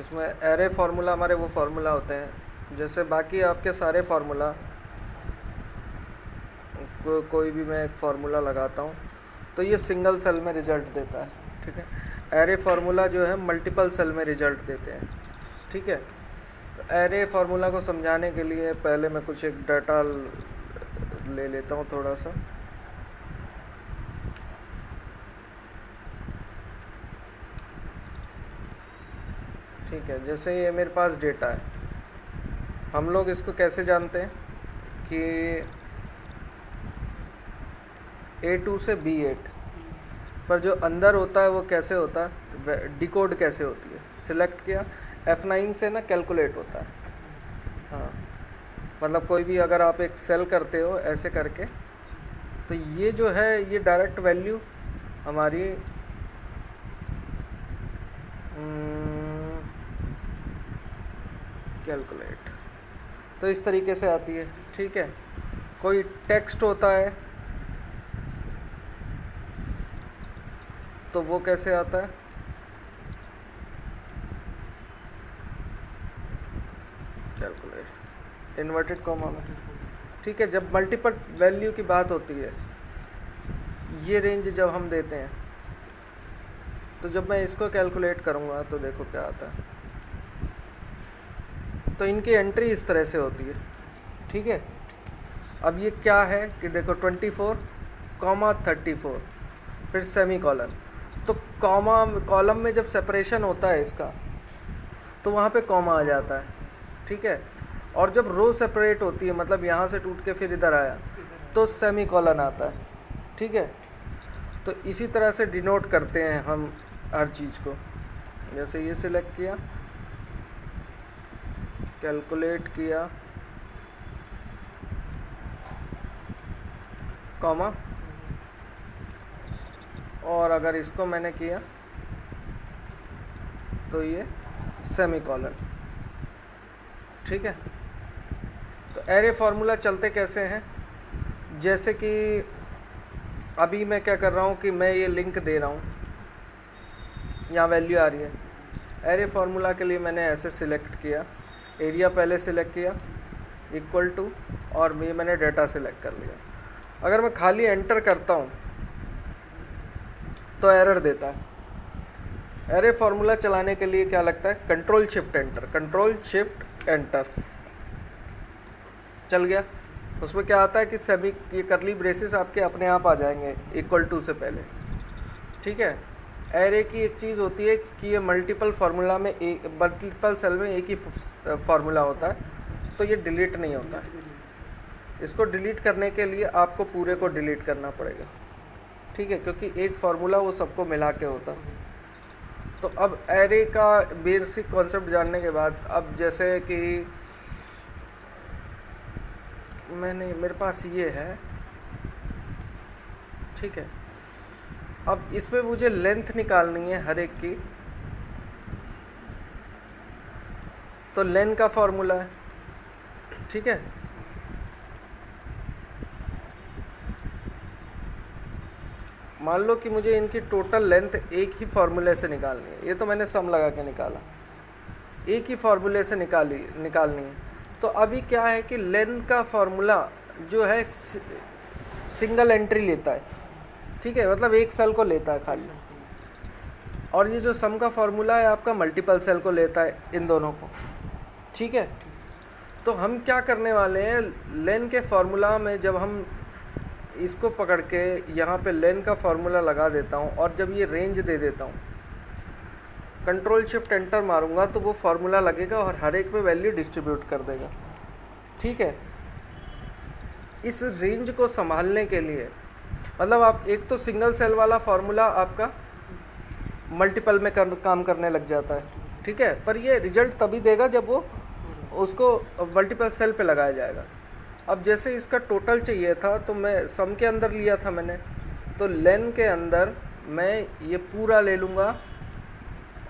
इसमें array formula हमारे वो फार्मूला होते हैं। जैसे बाकी आपके सारे फार्मूला को, कोई भी मैं एक फार्मूला लगाता हूँ तो ये सिंगल सेल में रिज़ल्ट देता है ठीक है? एरे फार्मूला जो है मल्टीपल सेल में रिज़ल्ट देते हैं ठीक है? एरे फार्मूला को समझाने के लिए पहले मैं कुछ एक डाटा ले लेता हूँ थोड़ा सा। ठीक है, जैसे ये मेरे पास डेटा है। हम लोग इसको कैसे जानते हैं कि ए टू से बी एट पर जो अंदर होता है वो कैसे होता है? डिकोड कैसे होती है? सिलेक्ट किया। एफ़ नाइन से ना कैलकुलेट होता है। हाँ। मतलब कोई भी अगर आप एक सेल करते हो ऐसे करके तो ये जो है, ये डायरेक्ट वैल्यू हमारी कैलकुलेट तो इस तरीके से आती है, ठीक है? कोई टेक्स्ट होता है तो वो कैसे आता है? कैलकुलेट इन्वर्टेड कॉमा में। ठीक है, जब मल्टीपल वैल्यू की बात होती है, ये रेंज जब हम देते हैं तो जब मैं इसको कैलकुलेट करूँगा तो देखो क्या आता है। तो इनकी एंट्री इस तरह से होती है। ठीक है? अब ये क्या है कि देखो twenty four comma thirty four फिर सेमी कॉलन तो कॉमा कॉलम में जब सेपरेशन होता है इसका तो वहाँ पे कॉमा आ जाता है। ठीक है? और जब रो सेपरेट होती है मतलब यहाँ से टूट के फिर इधर आया तो सेमी कॉलन आता है। ठीक है? तो इसी तरह से डिनोट करते हैं हम हर चीज़ को। जैसे ये सिलेक्ट किया कैलकुलेट किया। कॉमा। और अगर इसको मैंने किया तो ये सेमी कॉलन ठीक है? तो एरे फार्मूला चलते कैसे हैं? जैसे कि अभी मैं क्या कर रहा हूँ कि मैं ये लिंक दे रहा हूँ। यहाँ वैल्यू आ रही है। एरे फार्मूला के लिए मैंने ऐसे सिलेक्ट किया। एरिया पहले सिलेक्ट किया इक्वल टू और ये मैंने डाटा सिलेक्ट कर लिया। अगर मैं खाली एंटर करता हूँ तो एरर देता है। एरे फार्मूला चलाने के लिए क्या लगता है? Control shift enter control shift enter चल गया। उसमें क्या आता है कि सभी ये करली ब्रेसेस आपके अपने आप आ जाएँगे इक्वल टू से पहले। ठीक है? एरे की एक चीज़ होती है कि ये मल्टीपल फार्मूला में एक मल्टीपल सेल में एक ही फार्मूला होता है तो ये डिलीट नहीं होता है। इसको डिलीट करने के लिए आपको पूरे को डिलीट करना पड़ेगा। ठीक है? क्योंकि एक फार्मूला वो सबको मिला के होता है। तो अब एरे का बेसिक कॉन्सेप्ट जानने के बाद, अब जैसे कि मैंने, मेरे पास ये है। ठीक है? अब इसमें मुझे लेंथ निकालनी है हर एक की। तो लेन का फॉर्मूला है, ठीक है? मान लो कि मुझे इनकी टोटल लेंथ एक ही फार्मूले से निकालनी है। ये तो मैंने सम लगा के निकाला। एक ही फार्मूले से निकाली, निकालनी है। तो अभी क्या है कि लेंथ का फार्मूला जो है सिंगल एंट्री लेता है। ठीक है मतलब एक सेल को लेता है खाली। और ये जो सम का फार्मूला है, आपका मल्टीपल सेल को लेता है इन दोनों को। ठीक है? तो हम क्या करने वाले हैं? लेन के फार्मूला में जब हम इसको पकड़ के यहाँ पे लेन का फार्मूला लगा देता हूँ और जब ये रेंज दे देता हूँ कंट्रोल शिफ्ट एंटर मारूँगा तो वो फार्मूला लगेगा और हर एक में वैल्यू डिस्ट्रीब्यूट कर देगा। ठीक है? इस रेंज को संभालने के लिए मतलब आप एक तो सिंगल सेल वाला फार्मूला आपका मल्टीपल में कर, काम करने लग जाता है ठीक है? पर ये रिज़ल्ट तभी देगा जब वो उसको मल्टीपल सेल पे लगाया जाएगा। अब जैसे इसका टोटल चाहिए था तो मैं सम के अंदर लिया था मैंने। तो लेन के अंदर मैं ये पूरा ले लूँगा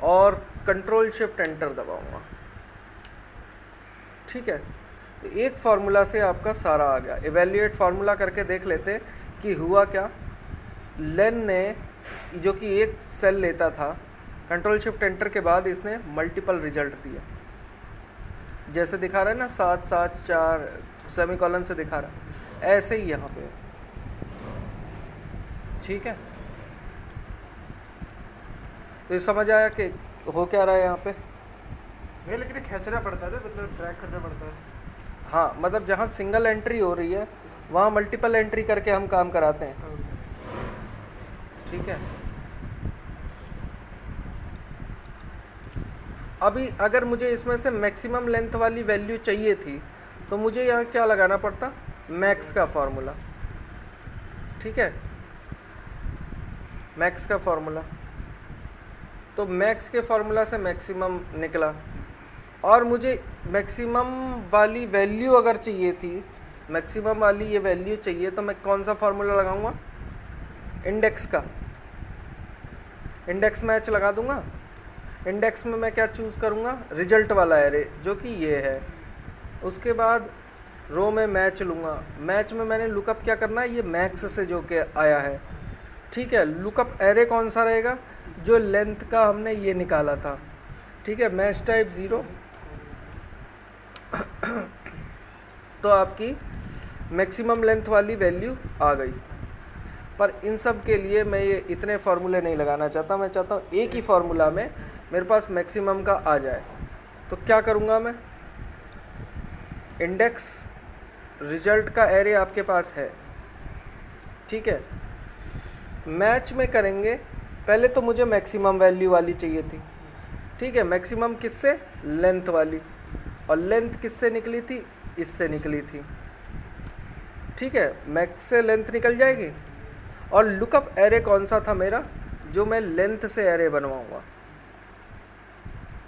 और कंट्रोल शिफ्ट एंटर दबाऊँगा। ठीक है? तो एक फार्मूला से आपका सारा आ गया। एवेल्यूएट फार्मूला करके देख लेते। कि हुआ क्या? लेन ने जो कि एक सेल लेता था कंट्रोल शिफ्ट एंटर के बाद इसने मल्टीपल रिज़ल्ट दिया। जैसे दिखा रहा है ना सात सात चार सेमी कॉलन से दिखा रहा है। ऐसे ही यहाँ पे। ठीक है? तो ये समझ आया कि हो क्या रहा है यहाँ पे? नहीं लेकिन खींचना पड़ता है मतलब ड्रैग करना पड़ता है। हाँ मतलब जहाँ सिंगल एंट्री हो रही है वहाँ मल्टीपल एंट्री करके हम काम कराते हैं। ठीक है? अभी अगर मुझे इसमें से मैक्सिमम लेंथ वाली वैल्यू चाहिए थी तो मुझे यहाँ क्या लगाना पड़ता? मैक्स का फॉर्मूला ठीक है? मैक्स का फॉर्मूला तो मैक्स के फार्मूला से मैक्सिमम निकला। और मुझे मैक्सिमम वाली वैल्यू अगर चाहिए थी मैक्सिमम वाली ये वैल्यू चाहिए तो मैं कौन सा फार्मूला लगाऊँगा? इंडेक्स का। इंडेक्स मैच लगा दूँगा। इंडेक्स में मैं क्या चूज़ करूँगा? रिज़ल्ट वाला एरे जो कि ये है। उसके बाद रो में मैच लूँगा। मैच में मैंने लुकअप क्या करना है? ये मैक्स से जो कि आया है। ठीक है लुकअप एरे कौन सा रहेगा? जो लेंथ का हमने ये निकाला था। ठीक है मैच टाइप ज़ीरो तो आपकी मैक्सिमम लेंथ वाली वैल्यू आ गई। पर इन सब के लिए मैं ये इतने फार्मूले नहीं लगाना चाहता। मैं चाहता हूँ एक ही फार्मूला में मेरे पास मैक्सिमम का आ जाए। तो क्या करूँगा मैं? इंडेक्स रिज़ल्ट का एरे आपके पास है। ठीक है? मैच में करेंगे। पहले तो मुझे मैक्सिमम वैल्यू वाली चाहिए थी। ठीक है? मैक्सिमम किससे? लेंथ वाली। और लेंथ किससे निकली थी? इससे निकली थी। ठीक है मैक्स से लेंथ निकल जाएगी। और लुकअप एरे कौन सा था मेरा? जो मैं लेंथ से एरे बनवाऊँगा।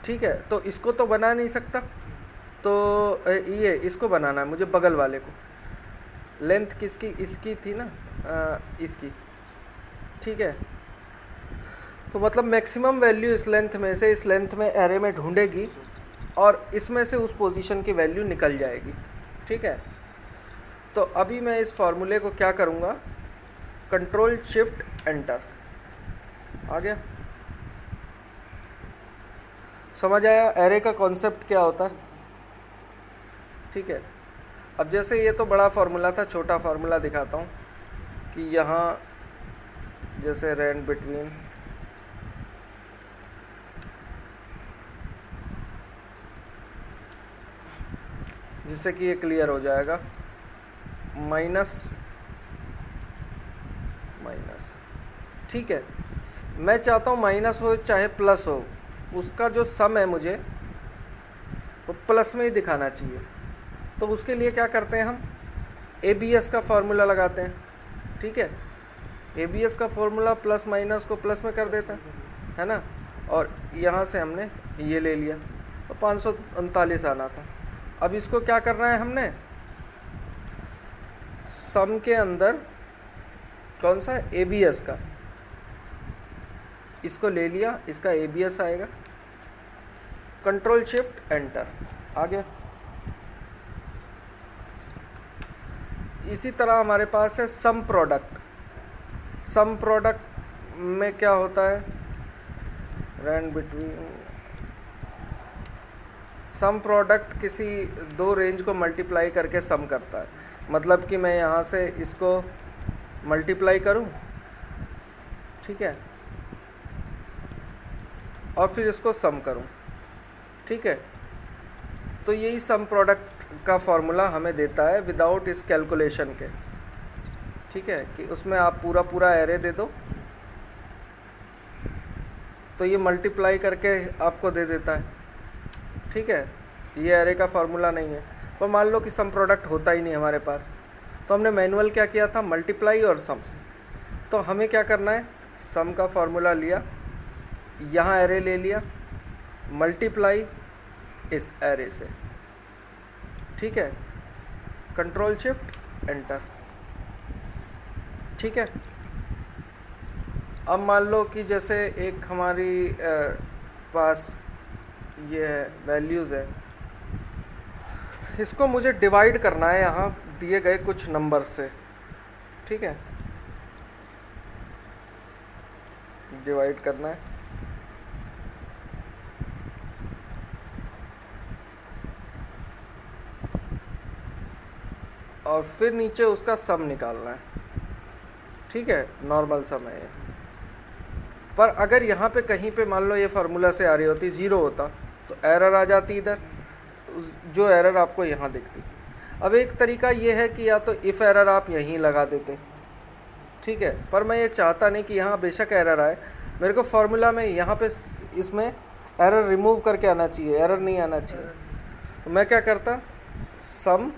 ठीक है तो इसको तो बना नहीं सकता। तो ये इसको बनाना है मुझे बगल वाले को। लेंथ किसकी? इसकी थी ना? आ, इसकी। ठीक है। तो मतलब मैक्सिमम वैल्यू इस लेंथ में से इस लेंथ में एरे में ढूंढेगी और इसमें से उस पोजीशन की वैल्यू निकल जाएगी। ठीक है? तो अभी मैं इस फार्मूले को क्या करूँगा? कंट्रोल शिफ्ट एंटर आ गया समझ आया? एरे का कॉन्सेप्ट क्या होता है? ठीक है। अब जैसे ये तो बड़ा फार्मूला था, छोटा फार्मूला दिखाता हूँ कि यहाँ जैसे रेंट बिटवीन जिससे कि ये क्लियर हो जाएगा। Minus minus. ठीक है। मैं चाहता हूँ माइनस हो, चाहे प्लस हो। उसका जो सम है मुझे, वो प्लस में ही दिखाना चाहिए। तो उसके लिए क्या करते हैं हम? ए बी एस का फार्मूला लगाते हैं। ठीक है? ए बी एस का फार्मूला प्लस माइनस को प्लस में कर देते हैं, है ना? और यहाँ से हमने ये ले लिया। तो पाँच सौ उनतालीस आना था। अब इसको क्या करना है हमने? सम के अंदर कौन सा ए बी एस का। इसको ले लिया, इसका ए बी एस आएगा। कंट्रोल शिफ्ट एंटर आ गया। इसी तरह हमारे पास है सम प्रोडक्ट। सम प्रोडक्ट में क्या होता है? रैंड बिटवीन सम प्रोडक्ट किसी दो रेंज को मल्टीप्लाई करके सम करता है। मतलब कि मैं यहाँ से इसको मल्टीप्लाई करूँ? ठीक है। और फिर इसको सम करूँ। ठीक है। तो यही सम प्रोडक्ट का फॉर्मूला हमें देता है विदाउट इस कैलकुलेशन के। ठीक है कि उसमें आप पूरा पूरा एरे दे दो। तो ये मल्टीप्लाई करके आपको दे देता है। ठीक है। ये एरे का फार्मूला नहीं है। पर मान लो कि सम प्रोडक्ट होता ही नहीं हमारे पास। तो हमने मैनुअल क्या किया था? मल्टीप्लाई और सम तो हमें क्या करना है? सम का फार्मूला लिया, यहाँ एरे ले लिया मल्टीप्लाई इस एरे से। ठीक है? कंट्रोल शिफ्ट एंटर ठीक है? अब मान लो कि जैसे एक हमारी पास ये वैल्यूज़ है। इसको मुझे डिवाइड करना है यहाँ दिए गए कुछ नंबर से। ठीक है? डिवाइड करना है। और फिर नीचे उसका सम निकालना है। ठीक है? नॉर्मल सम है ये। पर अगर यहाँ पे कहीं पे मान लो ये फार्मूला से आ रही होती ज़ीरो होता तो एरर आ जाती इधर। जो एरर आपको यहाँ दिखती। अब एक तरीका ये है कि या तो इफ़ एरर आप यहीं लगा देते। ठीक है? पर मैं ये चाहता नहीं कि यहाँ बेशक एरर आए। मेरे को फार्मूला में यहाँ पे इसमें एरर रिमूव करके आना चाहिए। एरर नहीं आना चाहिए। तो मैं क्या करता? सम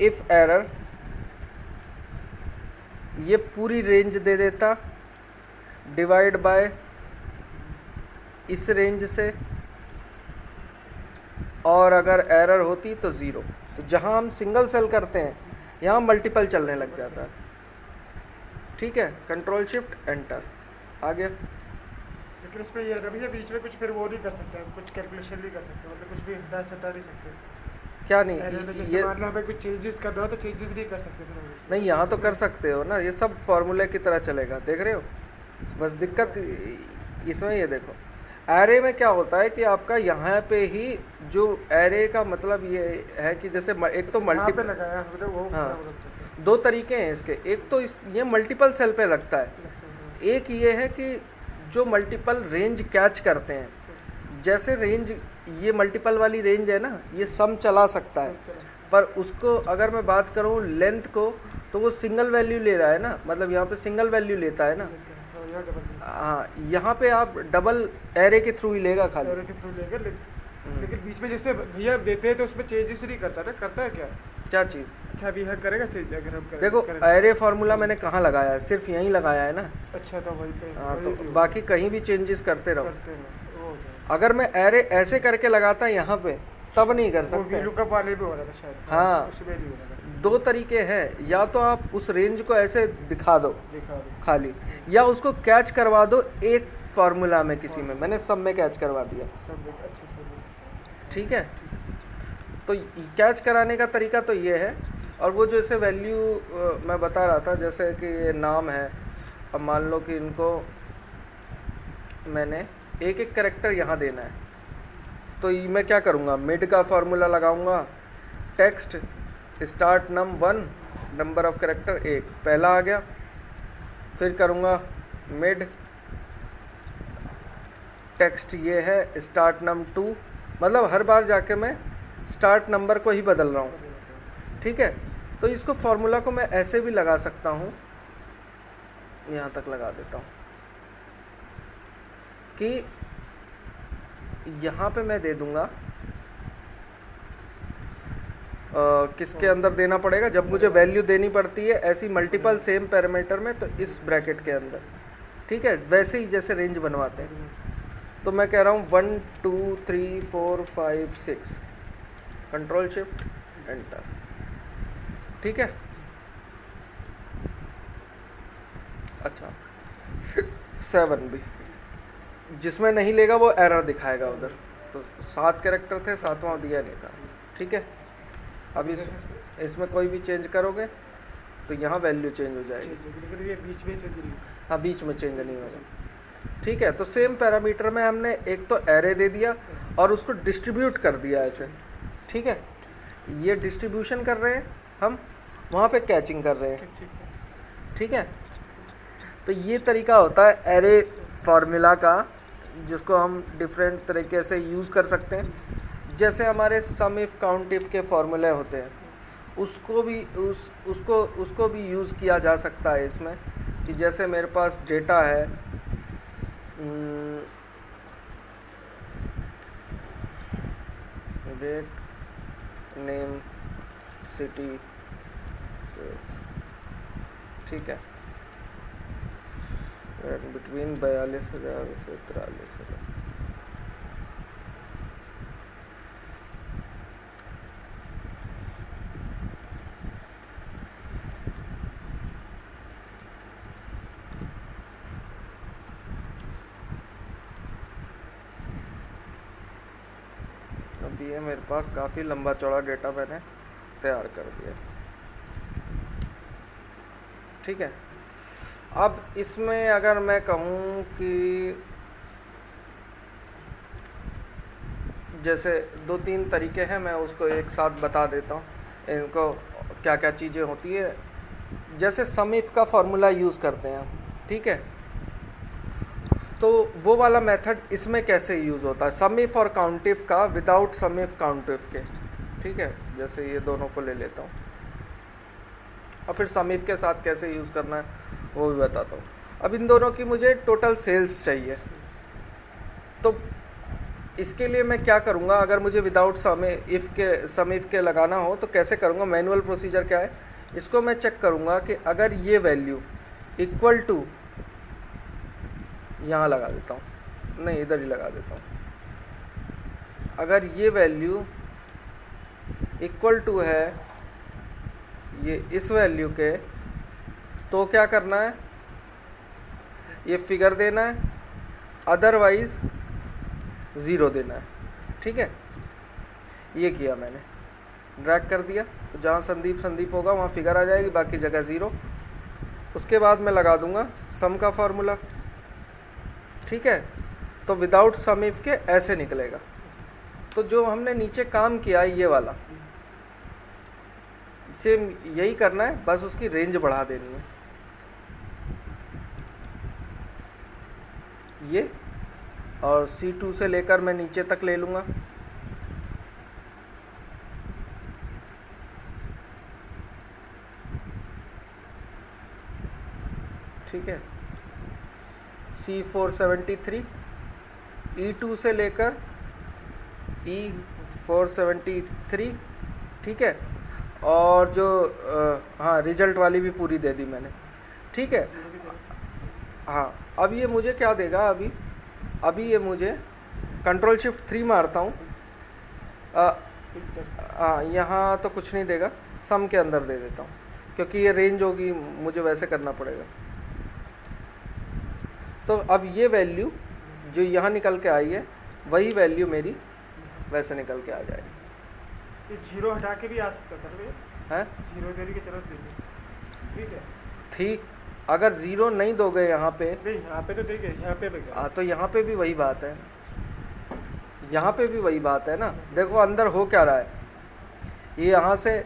इफ़ एरर ये पूरी रेंज दे देता। डिवाइड बाय इस रेंज से। और अगर एरर होती तो ज़ीरो तो जहाँ हम सिंगल सेल करते हैं यहाँ मल्टीपल चलने लग जाता है। ठीक है? कंट्रोल शिफ्ट एंटर आ गया लेकिन उसमें ये रवि है बीच में कुछ फिर वो नहीं कर सकते कुछ कैलकुलेशन नहीं कर सकते मतलब कुछ भी हटा सटा नहीं सकते। क्या नहीं ये मान हमें कुछ चेंजेस करना हो तो चेंजेस नहीं कर सकते नहीं यहाँ तो कर सकते हो ना ये सब फार्मूले की तरह चलेगा। देख रहे हो? बस दिक्कत इसमें ये देखो। एरे में क्या होता है कि आपका यहाँ पे ही जो एरे का मतलब ये है कि जैसे एक तो मल्टीपल हाँ। है। दो तरीके हैं इसके। एक तो इस ये मल्टीपल सेल पे लगता है। एक ये है कि जो मल्टीपल रेंज कैच करते हैं। जैसे रेंज ये मल्टीपल वाली रेंज है ना ये सम चला सकता है। पर उसको अगर मैं बात करूँ लेंथ को तो वो सिंगल वैल्यू ले रहा है ना। मतलब यहाँ पे सिंगल वैल्यू लेता है ना। हाँ, यहाँ हाँ पे आप डबल एरे के थ्रू ही लेगा खाली। Error के through लेकर ले- हम्म। लेकिन बीच में जैसे भैया देते हैं तो उसमें चेंजेस नहीं करता ना करता है क्या? क्या चीज़? अच्छा अभी यहाँ करेगा चेंज अगर हम करें देखो एरे फार्मूला मैंने कहाँ लगाया है? सिर्फ़ यहीं लगाया है ना? अच्छा तो वहीं पे हाँ तो बाकी कहीं भी चेंजेस करते रहो। करते हैं हो। अगर मैं एरे ऐसे करके लगाता यहाँ पे तब नहीं कर सकते। VLOOKUP वाले भी हो रहा था शायद। हाँ। उसमें नहीं हो रहा दो तरीके हैं। या तो आप उस रेंज को ऐसे दिखा दो देखा। खाली या उसको कैच करवा दो एक फार्मूला में किसी में। मैंने सब में कैच करवा दिया। सब अच्छा सब अच्छा। ठीक है? तो कैच कराने का तरीका तो ये है। और वो जैसे वैल्यू मैं बता रहा था जैसे कि ये नाम है अब मान लो कि इनको मैंने एक एक करेक्टर यहाँ देना है। तो मैं क्या करूँगा? मिड का फार्मूला लगाऊँगा text start num one, number of character एक। पहला आ गया, फिर करूँगा मिड। टेक्स्ट ये है, स्टार्ट नम टू। मतलब हर बार जाके मैं स्टार्ट नंबर को ही बदल रहा हूँ। ठीक है? तो इसको फार्मूला को मैं ऐसे भी लगा सकता हूँ। यहाँ तक लगा देता हूँ। कि यहाँ पे मैं दे दूँगा किसके अंदर देना पड़ेगा? जब मुझे वैल्यू देनी पड़ती है ऐसी मल्टीपल सेम पैरामीटर में तो इस ब्रैकेट के अंदर। ठीक है? वैसे ही जैसे रेंज बनवाते हैं। तो मैं कह रहा हूँ one two three four five six control shift enter ठीक है? अच्छा। सेवन भी। जिसमें नहीं लेगा, वो एरर दिखाएगा उधर। तो सात कैरेक्टर थे, सातवां दिया नहीं था। ठीक है? अब इस इसमें कोई भी चेंज करोगे तो यहाँ वैल्यू चेंज हो जाएगी। ये बीच में चेंज नहीं हाँ बीच में चेंज नहीं होगा। ठीक है तो सेम पैरामीटर में हमने एक तो एरे दे दिया और उसको डिस्ट्रीब्यूट कर दिया ऐसे। ठीक है ये डिस्ट्रीब्यूशन कर रहे हैं हम वहाँ पे कैचिंग कर रहे हैं। ठीक है तो ये तरीका होता है एरे फार्मूला का जिसको हम डिफरेंट तरीके से यूज़ कर सकते हैं। जैसे हमारे सम इफ़ काउंट इफ़ के फार्मूले होते हैं, उसको भी, उस, उसको उसको भी यूज़ किया जा सकता है इसमें कि जैसे मेरे पास डेटा है डेट नेम सिटी ठीक है? बिटवीन बयालीस हज़ार से तिरालीस हज़ार अब ये मेरे पास काफ़ी लंबा चौड़ा डेटा मैंने तैयार कर दिया ठीक है? अब इसमें अगर मैं कहूँ कि जैसे दो तीन तरीके हैं, मैं उसको एक साथ बता देता हूँ। इनको क्या क्या चीज़ें होती है। जैसे सम इफ़ का फॉर्मूला यूज़ करते हैं ठीक है? वो वाला मेथड इसमें कैसे यूज़ होता है? सम इफ़ और काउंट इफ़ का विदाउट सम इफ़ काउंट के। ठीक है? जैसे ये दोनों को ले लेता हूँ। और फिर सम इफ़ के साथ कैसे यूज़ करना है, वो भी बताता हूँ। अब इन दोनों की मुझे टोटल सेल्स चाहिए। तो इसके लिए मैं क्या करूँगा? अगर मुझे विदाउट सम इफ़ के सम इफ़ के लगाना हो तो कैसे करूँगा? मैनुअल प्रोसीजर क्या है? इसको मैं चेक करूँगा कि अगर ये वैल्यू इक्वल टू यहाँ लगा देता हूँ। नहीं, इधर ही लगा देता हूँ। अगर ये वैल्यू इक्वल टू है, ये इस वैल्यू के तो क्या करना है? ये फिगर देना है अदरवाइज़ ज़ीरो देना है। ठीक है? ये किया मैंने। ड्रैग कर दिया तो जहाँ संदीप संदीप होगा, वहाँ फिगर आ जाएगी, बाकी जगह ज़ीरो उसके बाद मैं लगा दूँगा सम का फार्मूला ठीक है? तो विदाउट सम इफ़ के ऐसे निकलेगा। तो जो हमने नीचे काम किया ये वाला सेम यही करना है, बस उसकी रेंज बढ़ा देनी है। ये, और C2 से लेकर मैं नीचे तक ले लूँगा। ठीक है? C four seventy three E two से लेकर ई फोर सेवेंटी थ्री ठीक है? और जो आ, हाँ रिज़ल्ट वाली भी पूरी दे दी मैंने ठीक है? हाँ अब ये मुझे क्या देगा अभी? अभी ये मुझे कंट्रोल शिफ्ट थ्री मारता हूँ। हाँ यहाँ तो कुछ नहीं देगा सम के अंदर दे देता हूँ क्योंकि ये रेंज होगी मुझे वैसे करना पड़ेगा। तो अब ये वैल्यू जो यहाँ निकल के आई है वही वैल्यू मेरी वैसे निकल के आ जाएगी। ये ज़ीरो हटा के भी आ सकता था है? ज़ीरो देने की ज़रूरत नहीं ठीक है। ठीक। अगर ज़ीरो नहीं दोगे यहाँ पे यहाँ पे तो देखे यहाँ पे हाँ तो यहाँ पे भी वही बात है। यहाँ पे भी वही बात है ना। देखो अंदर हो क्या रहा है। ये यहाँ से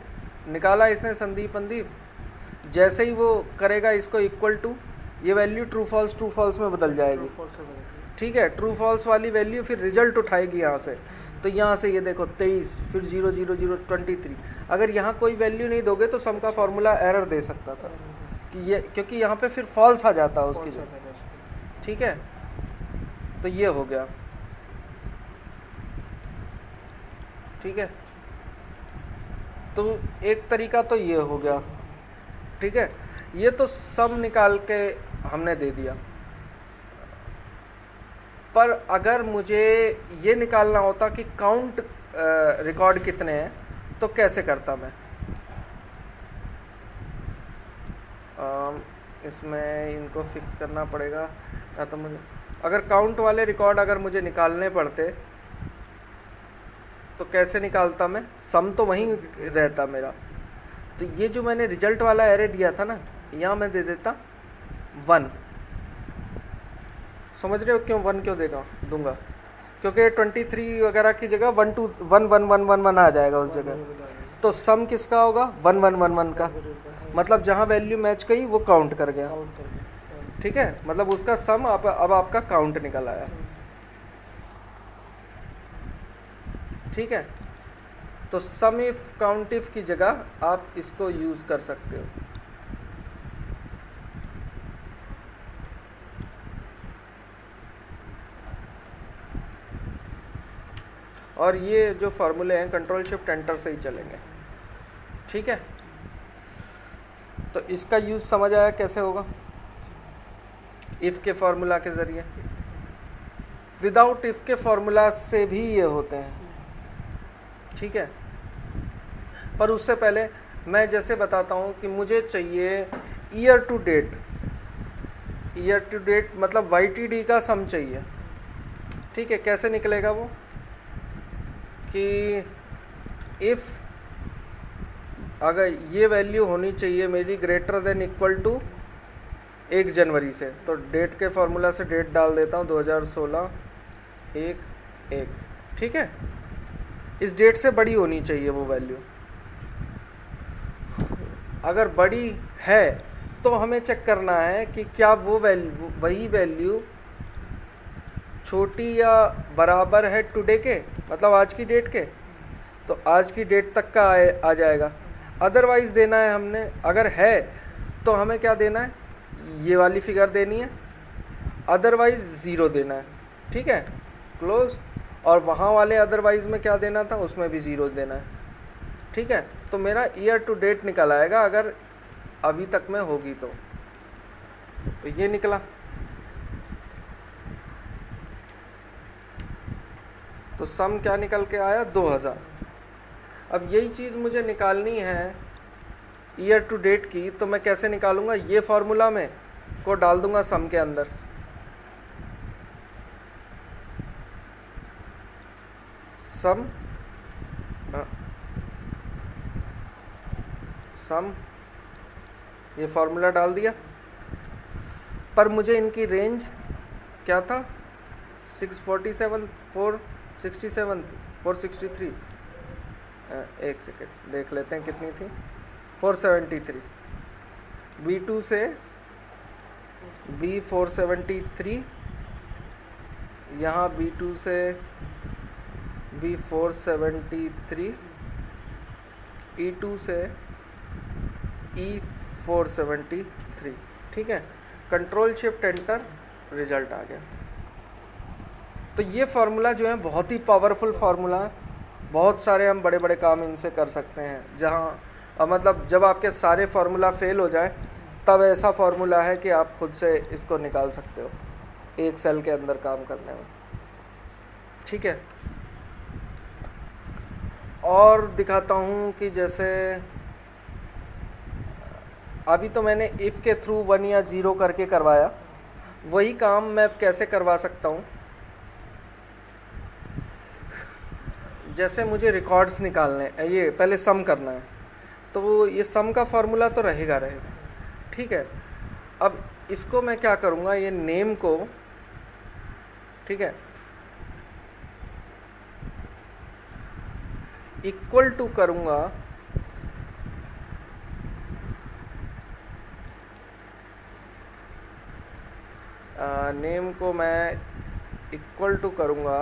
निकाला इसने संदीप अंदीप जैसे ही वो करेगा इसको इक्वल टू ये value true false true false में बदल जाएगी। ठीक है? ट्रू फॉल्स वाली वैल्यू फिर रिज़ल्ट उठाएगी यहाँ से। तो यहाँ से ये देखो तेईस फिर zero zero zero twenty three अगर यहाँ कोई वैल्यू नहीं दोगे तो सम का फॉर्मूला एरर दे सकता था। कि ये क्योंकि यहाँ पे फिर फॉल्स आ जाता है उसकी जगह। ठीक है? तो ये हो गया। ठीक है? तो एक तरीका तो ये हो गया। ठीक है? ये तो सम निकाल के हमने दे दिया। पर अगर मुझे ये निकालना होता कि काउंट रिकॉर्ड कितने हैं तो कैसे करता मैं? इसमें इनको फिक्स करना पड़ेगा। या तो मुझे, अगर काउंट वाले रिकॉर्ड अगर मुझे निकालने पड़ते तो कैसे निकालता मैं? सम तो वहीं रहता मेरा। तो ये जो मैंने रिज़ल्ट वाला एरे दिया था ना, यहाँ मैं दे देता। वन। समझ रहे हो क्यों वन क्यों देगा? दूँगा। क्योंकि ट्वेंटी थ्री वगैरह की जगह one two one one one one one आ जाएगा उस जगह। तो सम किसका होगा? वन वन वन वन का। मतलब जहाँ वैल्यू मैच कही वो काउंट कर गया। ठीक है? मतलब उसका सम आप, अब आपका काउंट निकल आया। ठीक है? तो सम इफ़ काउंट इफ़ की जगह आप इसको यूज़ कर सकते हो। और ये जो फार्मूले हैं कंट्रोल शिफ्ट एंटर से ही चलेंगे। ठीक है? तो इसका यूज़ समझ आया कैसे होगा? इफ़ के फार्मूला के ज़रिए। विदाउट इफ़ के फार्मूला से भी ये होते हैं। ठीक है? पर उससे पहले मैं जैसे बताता हूँ कि मुझे चाहिए year to date year to date मतलब वाई टी डी का सम चाहिए। ठीक है? कैसे निकलेगा वो? कि इफ़ अगर ये वैल्यू होनी चाहिए मेरी ग्रेटर देन इक्वल टू एक जनवरी से तो डेट के फार्मूला से डेट डाल देता हूँ 2016 एक एक। ठीक है? इस डेट से बड़ी होनी चाहिए वो वैल्यू अगर बड़ी है तो हमें चेक करना है कि क्या वो वैल्यू वही वैल्यू छोटी या बराबर है टुडे के मतलब आज की डेट के तो आज की डेट तक का आए, आ जाएगा। अदरवाइज़ देना है हमने, अगर है तो हमें क्या देना है? ये वाली फिगर देनी है। अदरवाइज़ ज़ीरो देना है, ठीक है? क्लोज और वहाँ वाले अदरवाइज़ में क्या देना था? उसमें भी ज़ीरो देना है, ठीक है? तो मेरा ईयर टू डेट निकल आएगा, अगर अभी तक में होगी तो। तो ये निकला। तो सम क्या निकल के आया? 2000 अब यही चीज़ मुझे निकालनी है ईयर टू डेट की तो मैं कैसे निकालूँगा? ये फॉर्मूला में को डाल दूँगा सम के अंदर। सम सम, ये फार्मूला डाल दिया। पर मुझे इनकी रेंज क्या था? Six forty seven four sixty seven थी, फोर सिक्सटी थ्री। एक सेकेंड देख लेते हैं कितनी थी। Four seventy three. B two से बी फोर सेवेंटी थ्री, यहाँ बी टू से B four seventy three, E two से ई फोर सेवेंटी थ्री। ठीक है? कंट्रोल शिफ्ट एंटर, रिज़ल्ट आ गया। तो ये फार्मूला जो है बहुत ही पावरफुल फार्मूला है। बहुत सारे हम बड़े बड़े काम इनसे कर सकते हैं। जहाँ मतलब जब आपके सारे फार्मूला फेल हो जाए, तब ऐसा फार्मूला है कि आप खुद से इसको निकाल सकते हो, एक सेल के अंदर काम करने में। ठीक है? और दिखाता हूँ कि जैसे, अभी तो मैंने इफ़ के थ्रू वन या ज़ीरो करके करवाया। वही काम मैं कैसे करवा सकता हूँ? जैसे मुझे रिकॉर्ड्स निकालने ये पहले सम करना है तो वो ये सम का फार्मूला तो रहेगा रहेगा, ठीक है? अब इसको मैं क्या करूँगा, ये नेम को, ठीक है? इक्वल टू करूँगा नेम को मैं इक्वल टू करूँगा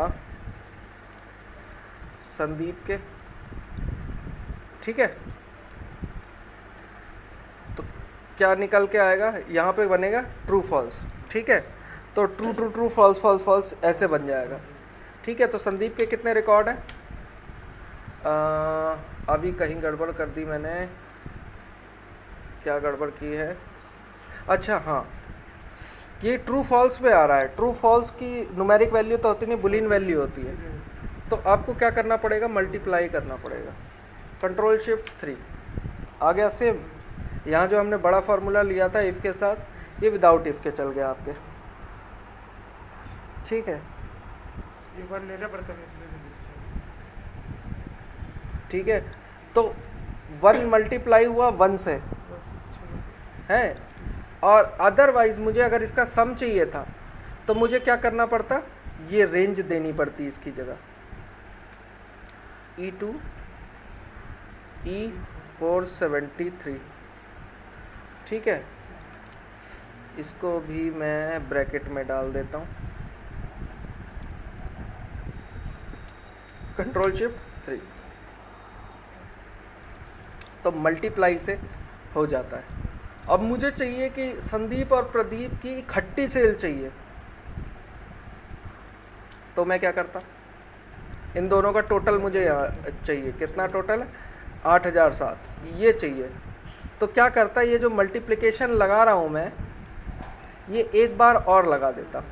संदीप के। ठीक है? तो क्या निकल के आएगा? यहाँ पे बनेगा ट्रू फॉल्स ठीक है? तो true true true false false false ऐसे बन जाएगा। ठीक है? तो संदीप के कितने रिकॉर्ड हैं? अभी कहीं गड़बड़ कर दी मैंने। क्या गड़बड़ की है? अच्छा हाँ। ये ट्रू फॉल्स पे आ रहा है। ट्रू फॉल्स की नुमेरिक वैल्यू तो होती नहीं बुलिन वैल्यू होती है। तो आपको क्या करना पड़ेगा? मल्टीप्लाई करना पड़ेगा। कंट्रोल शिफ्ट थ्री आ गया सेम यहाँ जो हमने बड़ा फार्मूला लिया था इफ़ के साथ, ये विदाउट इफ़ के चल गया आपके। ठीक है? ठीक है? तो वन मल्टीप्लाई हुआ वन से। है? और अदरवाइज़ मुझे अगर इसका सम चाहिए था तो मुझे क्या करना पड़ता? ये रेंज देनी पड़ती इसकी जगह। E two E four seventy three ठीक है? इसको भी मैं ब्रैकेट में डाल देता हूँ। कंट्रोल शिफ्ट थ्री तो मल्टीप्लाई से हो जाता है। अब मुझे चाहिए कि संदीप और प्रदीप की इकट्ठी सेल चाहिए। तो मैं क्या करता इन दोनों का टोटल मुझे यहाँ चाहिए। कितना टोटल है आठ हज़ार सात। ये चाहिए। तो क्या करता ये जो मल्टीप्लिकेशन लगा रहा हूँ मैं, ये एक बार और लगा देता।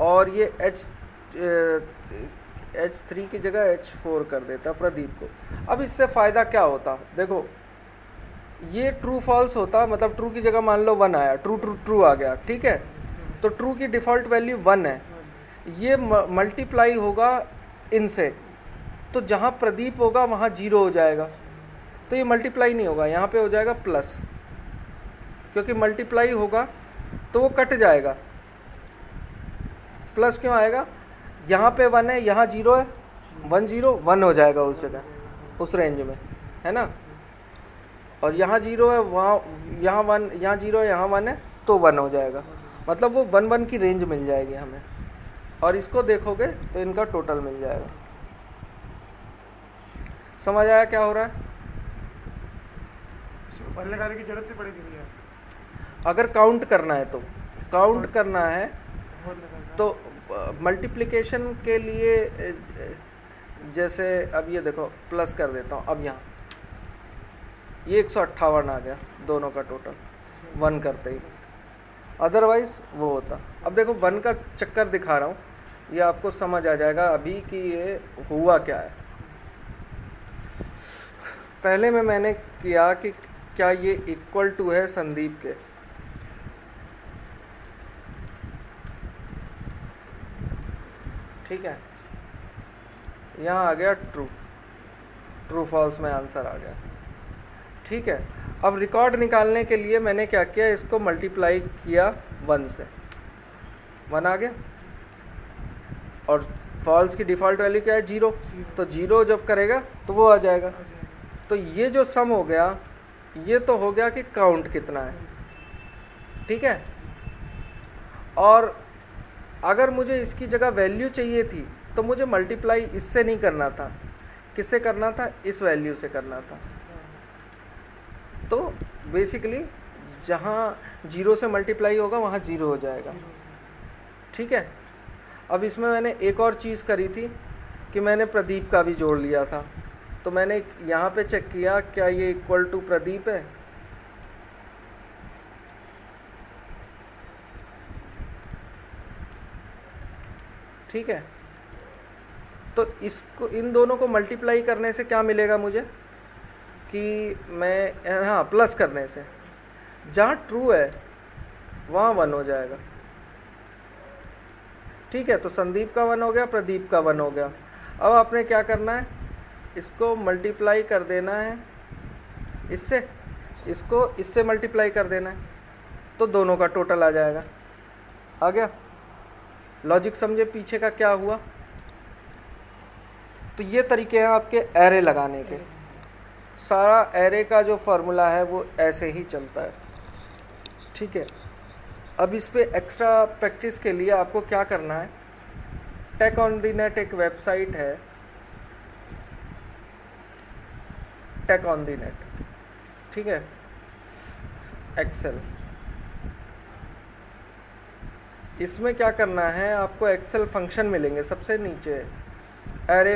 और ये एच एच थ्री की जगह एच फोर कर देता प्रदीप को। अब इससे फ़ायदा क्या होता? देखो, ये ट्रू फॉल्स होता मतलब ट्रू की जगह मान लो वन आया। ट्रू ट्रू ट्रू आ गया। ठीक है? तो ट्रू की डिफ़ॉल्ट वैल्यू वन है। ये मल्टीप्लाई होगा इनसे। तो जहाँ प्रदीप होगा, वहाँ ज़ीरो हो जाएगा। तो ये मल्टीप्लाई नहीं होगा, यहाँ पे हो जाएगा प्लस क्योंकि मल्टीप्लाई होगा तो वो कट जाएगा। प्लस क्यों आएगा? यहाँ पे वन है, यहाँ ज़ीरो है वन ज़ीरो वन हो जाएगा उस जगह, उस रेंज में, है ना? और यहाँ ज़ीरो है, वहाँ, यहाँ वन यहाँ ज़ीरो है, यहाँ वन है तो वन हो जाएगा। मतलब वो वन वन की रेंज मिल जाएगी हमें। और इसको देखोगे तो इनका टोटल मिल जाएगा। समझ आया क्या हो रहा है? की ज़रूरत नहीं पड़ेगी भैया। अगर काउंट करना है तो। काउंट करना है तो मल्टीप्लिकेशन के लिए जैसे अब ये देखो प्लस कर देता हूँ अब यहाँ। ये एक सौ अट्ठावन आ गया दोनों का टोटल वन करते ही। अदरवाइज़ वो होता। अब देखो वन का चक्कर दिखा रहा हूँ। ये आपको समझ आ जाएगा अभी कि ये हुआ क्या है। पहले में मैंने किया कि क्या ये इक्वल टू है संदीप के। ठीक है? यहाँ आ गया ट्रू ट्रू फॉल्स में आंसर आ गया। ठीक है? अब रिकॉर्ड निकालने के लिए मैंने क्या किया, इसको मल्टीप्लाई किया वन से। वन आ गया? और फॉल्स की डिफ़ॉल्ट वैल्यू क्या है? ज़ीरो तो ज़ीरो जब करेगा तो वो आ जाएगा। तो ये जो सम हो गया, ये तो हो गया कि काउंट कितना है। ठीक है? और अगर मुझे इसकी जगह वैल्यू चाहिए थी तो मुझे मल्टीप्लाई इससे नहीं करना था। किससे करना था? इस वैल्यू से करना था। तो बेसिकली जहाँ ज़ीरो से मल्टीप्लाई होगा, वहाँ ज़ीरो हो जाएगा। ठीक है? अब इसमें मैंने एक और चीज़ करी थी कि मैंने प्रदीप का भी जोड़ लिया था। तो मैंने यहाँ पे चेक किया, क्या ये इक्वल टू प्रदीप है? ठीक है। तो इसको, इन दोनों को मल्टीप्लाई करने से क्या मिलेगा मुझे? कि मैं हाँ प्लस करने से। जहाँ ट्रू है, वहाँ वन हो जाएगा। ठीक है तो संदीप का वन हो गया, प्रदीप का वन हो गया। अब आपने क्या करना है? इसको मल्टीप्लाई कर देना है। इससे, इसको, इससे मल्टीप्लाई कर देना है। तो दोनों का टोटल आ जाएगा। आ गया? लॉजिक समझे पीछे का क्या हुआ? तो ये तरीके हैं आपके एरे लगाने के। सारा एरे का जो फार्मूला है, वो ऐसे ही चलता है। ठीक है? अब इस पर एक्स्ट्रा प्रैक्टिस के लिए आपको क्या करना है? टेक ऑन दी नेट एक वेबसाइट है। टेक ऑन दी नेट ठीक है? एक्सेल इसमें क्या करना है? आपको एक्सेल फ़ंक्शन मिलेंगे सबसे नीचे। एरे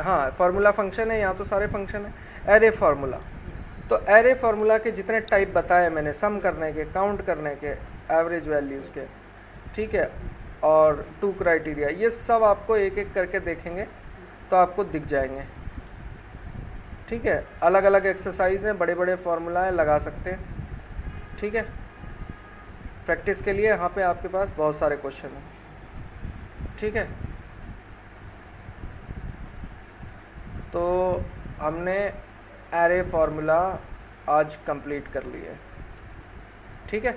हाँ फार्मूला फ़ंक्शन है, यहाँ तो सारे फ़ंक्शन है। एरे फार्मूला तो एरे फार्मूला के जितने टाइप बताए मैंने सम करने के काउंट करने के एवरेज वैल्यूज़ के ठीक है? और टू क्राइटेरिया ये सब आपको एक एक करके देखेंगे तो आपको दिख जाएँगे। ठीक है? अलग अलग एक्सरसाइज हैं बड़े बड़े फार्मूला हैं, लगा सकते हैं। ठीक है? प्रैक्टिस के लिए यहाँ पे आपके पास बहुत सारे क्वेश्चन हैं। ठीक है? तो हमने एरे फार्मूला आज कंप्लीट कर लिए। ठीक है?